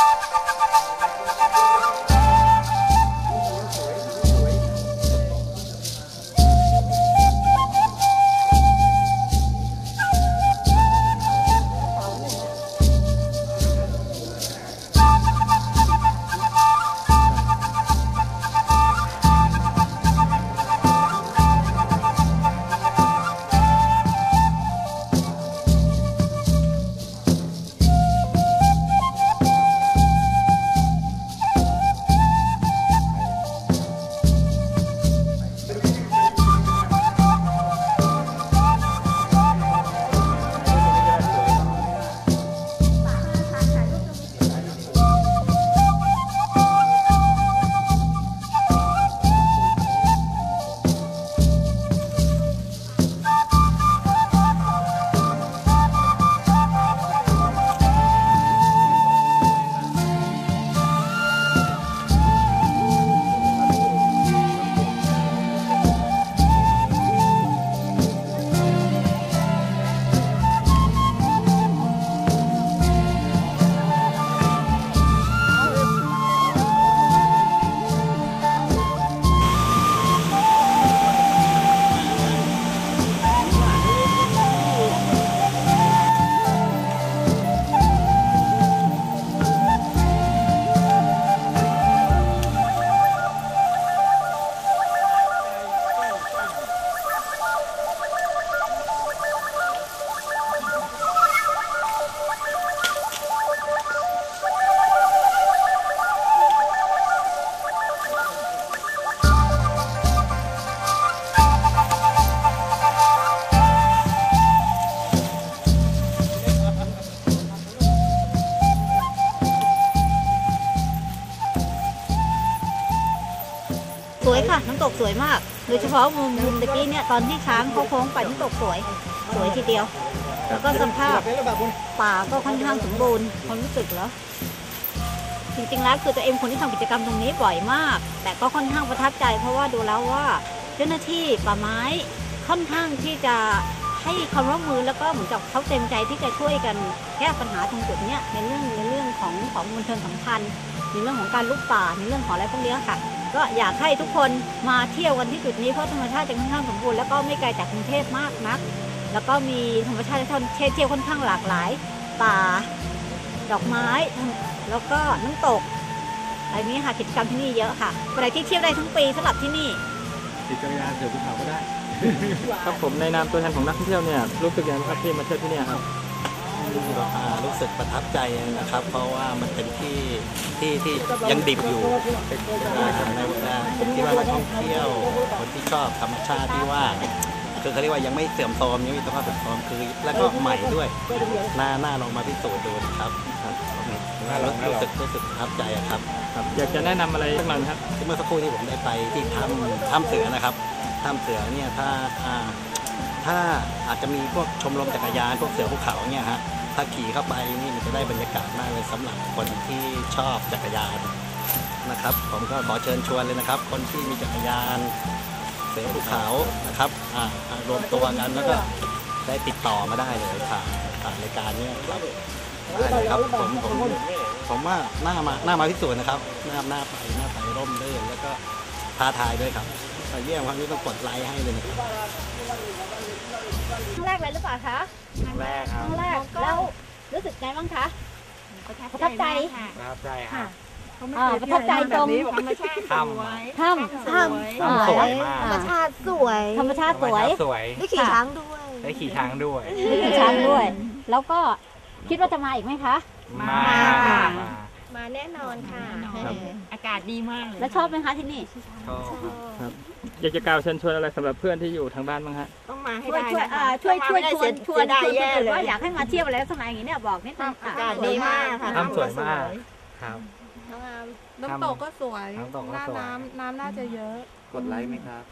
you วยค่ะ น้ำตกสวยมาก โดยเฉพาะมุมมุมตะกี้เนี่ยตอนที่ช้างเขาโค้งไปน้ำตกสวย สวยทีเดียว แล้วก็สภาพป่าก็ค่อนข้างสมบูรณ์ความรู้สึกเหรอจริงๆแล้วคือตัวเองคนที่ทำกิจกรรมตรงนี้บ่อยมาก แต่ก็ค่อนข้างประทับใจ เพราะว่าดูแล้วว่าเจ้าหน้าที่ป่าไม้ค่อนข้างที่จะให้ความร่วมมือแล้วก็เหมือนกับเขาเต็มใจที่จะช่วยกันแก้ปัญหาตรงจุดเนี้ยในเรื่องในเรื่องของของมวลชนสัมพันธ์ ในเรื่องของการลุกป่าในเรื่องของอะไรพวกนี้ค่ะ ก็อยากให้ทุกคนมาเที่ยวกันที่จุดนี้เพราะธรรมชาติจะค่อนข้างสมบูรณ์แล้วก็ไม่ไกลจากกรุงเทพมากนัก แล้วก็มีธรรมชาติที่เที่ยวค่อนข้างหลากหลาย ป่า ดอกไม้ แล้วก็น้ำตกอะไรนี้ค่ะกิจกรรมที่นี่เยอะค่ะอะไรที่เที่ยวได้ทั้งปีสำหรับที่นี่ติดจักรยานเสือภูเขาก็ได้ ครับผมในนามตัวแทนของนักท่องเที่ยวเนี่ยรู้สึกยังไงบ้างครับที่มาเที่ยวที่เนี่ยครับ รู้สึกประทับใจนะครับ เพราะว่ามันเป็นที่ที่ที่ยังดิบอยู่อ่าในเวลาผมคิดว่านักท่องเที่ยวคนที่ชอบธรรมชาติที่ว่าคือเขาเรียกว่ายังไม่เสื่อมโทรมยังมีสภาพเสื่อมโทรมคือแล้วก็ใหม่ด้วยน่าน่าลองมาพิสูจน์ดูนะครับครับรู้สึกรู้สึกประทับใจอะครับครับอยากจะแนะนำอะไรสักหน่อยไหมครับที่เมื่อสักครู่ที่ผมได้ไปที่ถ้ำถ้ำเสือนะครับถ้ำเสือเนี่ยถ้าอ่าถ้าอาจจะมีพวกชมรมจักรยานพวกเสือภูเขาเนี่ยฮะ ถ้าขี่เข้าไปนี่มันจะได้บรรยากาศมากเลยสำหรับคนที่ชอบจักรยานนะครับ ผมก็ขอเชิญชวนเลยนะครับ คนที่มีจักรยานเสือภูเขานะครับอ่ารวมตัวกันแล้วก็ได้ติดต่อมาได้เลยผ่านผ่านรายการเนี้ครับได้เลยครับผมผมผมว่าหน้ามาหน้ามาพิสูจน์นะครับ หน้าหน้าไปหน้าไปร่มรื่นแล้วก็ท้าทายด้วยครับไปเยี่ยมครั้งนี้ต้องกดไลค์ให้เลยนะครับครั้งแรกเลยหรือเปล่าคะครั้งแรกคครับรั้งแรกแล้ว รู้สึกไงบ้างคะ ประประทับใจประทับใจครับอ่าประทับใจตรงธรรมชาติถ้สวย ถ้ำ ถ้ำำถ้ำสวยมาก ธรรมชาติสวยธรรมชาติสวยสวย ได้ขี่ช้างด้วย ได้ขี่ช้างด้วยมีขี่ช้างด้วย แล้วก็คิดว่าจะมาอีกไหมคะ มาค่ะมา มาแน่นอนค่ะครับ อากาศดีมากเลยแล้วชอบไหมคะที่นี่ชอบครับ อยากจะกล่าวเชิญชวนอะไรสำหรับเพื่อนที่อยู่ทางบ้านบ้างฮะ ต้องมาให้ช่วยได้ช่วยนะคะอ่าช่วยช่วยถ้าชมาวนไม่ชวนได้ชวนเสียดายแย่คนเลว่ายอยากให้มาเที่ยวอะไรลักษณะอย่างนี้เนี่ยบอกนิดนึงอากาศดีมากค่ะถ้ำสวยมาก ครับ น้องอามน้ำตกก็สวยน้ำตกก็หน้าสวย น้ำน้ำน่าจะเยอะ กดไลค์ไหมครับ